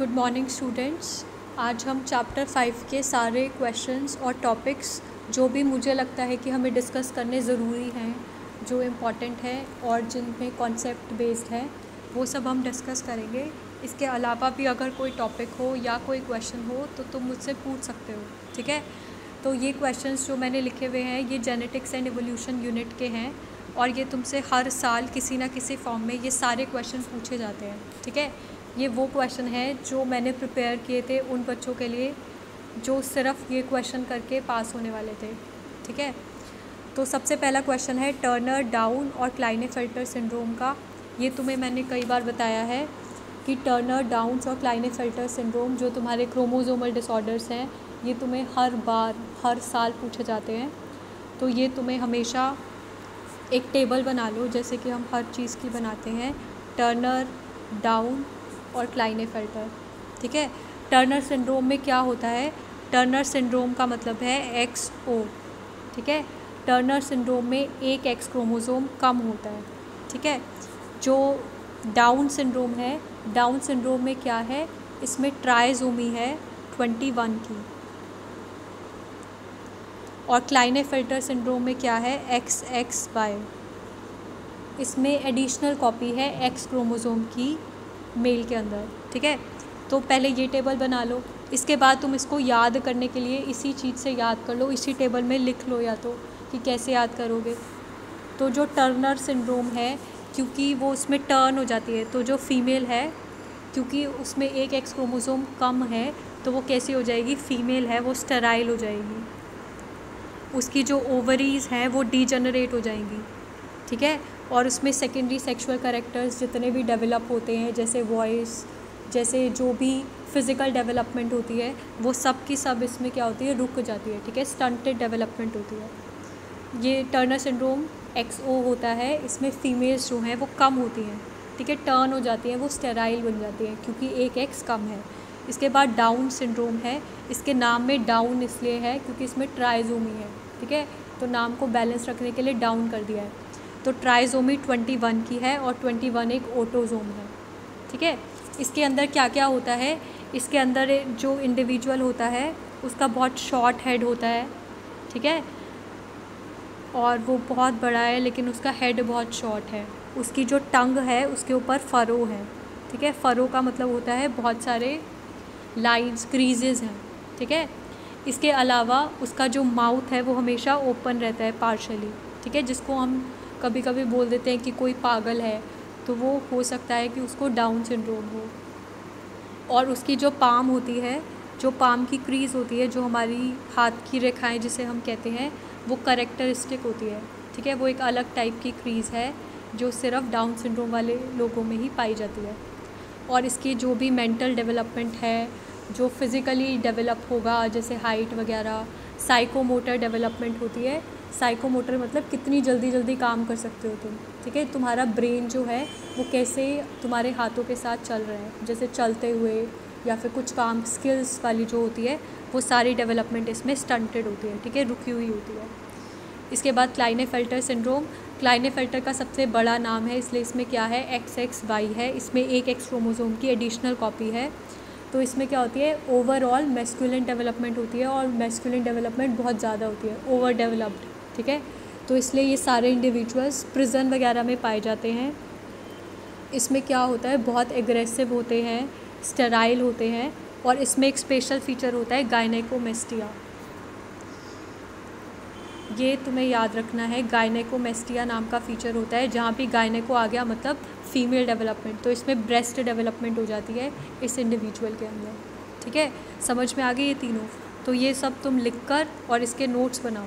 Good morning students आज हम chapter five के सारे क्वेश्चंस और टॉपिक्स जो भी मुझे लगता है कि हमें डिस्कस करने ज़रूरी हैं, जो इंपॉर्टेंट है और जिनमें कॉन्सेप्ट बेस्ड है, वो सब हम डिस्कस करेंगे। इसके अलावा भी अगर कोई टॉपिक हो या कोई क्वेश्चन हो तो तुम मुझसे पूछ सकते हो, ठीक है? तो ये क्वेश्चंस जो मैंने लिखे हुए हैं, ये जेनेटिक्स एंड एवोल्यूशन यूनिट के हैं और ये तुमसे हर साल किसी ना किसी फॉर्म में ये सारे क्वेश्चन पूछे जाते हैं, ठीक है? ये वो क्वेश्चन है जो मैंने प्रिपेयर किए थे उन बच्चों के लिए, जो सिर्फ़ ये क्वेश्चन करके पास होने वाले थे, ठीक है? तो सबसे पहला क्वेश्चन है टर्नर डाउन और क्लाइने फ़िल्टर सिंड्रोम का। ये तुम्हें मैंने कई बार बताया है कि टर्नर डाउन्स और क्लाइने फ़िल्टर सिंड्रोम जो तुम्हारे क्रोमोजोमल डिसऑर्डर्स हैं, ये तुम्हें हर बार, हर साल पूछे जाते हैं। तो ये तुम्हें हमेशा एक टेबल बना लो, जैसे कि हम हर चीज़ की बनाते हैं। टर्नर डाउन और क्लाइने फ़िल्टर। ठीक है? टर्नर सिंड्रोम में क्या होता है? टर्नर सिंड्रोम का मतलब है एक्स ओ ठीक है? टर्नर सिंड्रोम में एक एक्स क्रोमोज़ोम कम होता है। ठीक है? जो डाउन सिंड्रोम है, डाउन सिंड्रोम में क्या है? इसमें ट्राइजोमी है ट्वेंटी वन की। और क्लाइने फ़िल्टर सिंड्रोम में क्या है? एक्स एक्स वाई इसमें एडिशनल कॉपी है एक्स क्रोमोज़ोम की। मेल के अंदर, ठीक है? तो पहले ये टेबल बना लो, इसके बाद तुम इसको याद करने के लिए इसी चीज़ से याद कर लो, इसी टेबल में लिख लो या तो कि कैसे याद करोगे। तो जो टर्नर सिंड्रोम है, क्योंकि वो उसमें टर्न हो जाती है तो जो फीमेल है, क्योंकि उसमें एक एक्स क्रोमोसोम कम है तो वो कैसी हो जाएगी? फ़ीमेल है, वो स्टराइल हो जाएगी। उसकी जो ओवरीज़ हैं, वो डीजनरेट हो जाएँगी। ठीक है? और उसमें सेकेंडरी सेक्सुअल करेक्टर्स जितने भी डेवलप होते हैं, जैसे वॉइस जैसे जो भी फ़िज़िकल डेवलपमेंट होती है, वो सब की सब इसमें क्या होती है? रुक जाती है, ठीक है? स्टंटेड डेवलपमेंट होती है। ये टर्नर सिंड्रोम एक्स ओ होता है, इसमें फ़ीमेल्स जो हैं, वो कम होती हैं, ठीक है? टर्न हो जाती हैं, वो स्टेराइल बन जाती हैं, क्योंकि एक एक्स कम है। इसके बाद डाउन सिंड्रोम है, इसके नाम में डाउन इसलिए है, क्योंकि इसमें ट्राइजोमी है, ठीक है? तो नाम को बैलेंस रखने के लिए डाउन कर दिया है। तो ट्राइजोमी ट्वेंटी वन की है और ट्वेंटी वन एक ओटोजोम है। ठीक है? इसके अंदर क्या क्या होता है? इसके अंदर जो इंडिविजुअल होता है, उसका बहुत शॉर्ट हेड होता है। ठीक है? और वो बहुत बड़ा है, लेकिन उसका हेड बहुत शॉर्ट है। उसकी जो टंग है, उसके ऊपर फ़रो है। ठीक है? फ़रो का मतलब होता है बहुत सारे लाइन्स क्रीजेज़ हैं। ठीक है? इसके अलावा उसका जो माउथ है, वो हमेशा ओपन रहता है पार्शली ठीक है? जिसको हम कभी कभी बोल देते हैं कि कोई पागल है तो वो हो सकता है कि उसको डाउन सिंड्रोम हो। और उसकी जो पाम होती है, जो पाम की क्रीज़ होती है, जो हमारी हाथ की रेखाएँ जिसे हम कहते हैं, वो करेक्टरिस्टिक होती है, ठीक है? वो एक अलग टाइप की क्रीज़ है, जो सिर्फ़ डाउन सिंड्रोम वाले लोगों में ही पाई जाती है। और इसकी जो भी मेंटल डेवलपमेंट है, जो फिज़िकली डेवलप होगा, जैसे हाइट वगैरह साइकोमोटर डेवलपमेंट होती है साइकोमोटर मतलब कितनी जल्दी जल्दी काम कर सकते हो तुम, ठीक है? तुम्हारा ब्रेन जो है, वो कैसे तुम्हारे हाथों के साथ चल रहे हैं? जैसे चलते हुए या फिर कुछ काम स्किल्स वाली जो होती है, वो सारी डेवलपमेंट इसमें स्टंटेड होती है, ठीक है? रुकी हुई होती है। इसके बाद Klinefelter syndrome Klinefelter का सबसे बड़ा नाम है, इसलिए इसमें क्या है? एक्स एक्स वाई है। इसमें एक एक्स क्रोमोजोम की एडिशनल कॉपी है। तो इसमें क्या होती है? ओवरऑल मेस्कुलिन डेवलपमेंट होती है और मेस्कुलिन डेवलपमेंट बहुत ज़्यादा होती है। ओवर डेवलप्ड ठीक है? तो इसलिए ये सारे इंडिविजुअल्स प्रिजन वगैरह में पाए जाते हैं। इसमें क्या होता है? बहुत एग्रेसिव होते हैं स्टेराइल होते हैं और इसमें एक स्पेशल फीचर होता है गायनेकोमेस्टिया ये तुम्हें याद रखना है गायनेकोमेस्टिया नाम का फ़ीचर होता है, जहाँ भी गायनेको आ गया मतलब फीमेल डेवलपमेंट तो इसमें ब्रेस्ट डेवलपमेंट हो जाती है इस इंडिविजुअल के अंदर। ठीक है? समझ में आ गई ये तीनों? तो ये सब तुम लिख कर और इसके नोट्स बनाओ।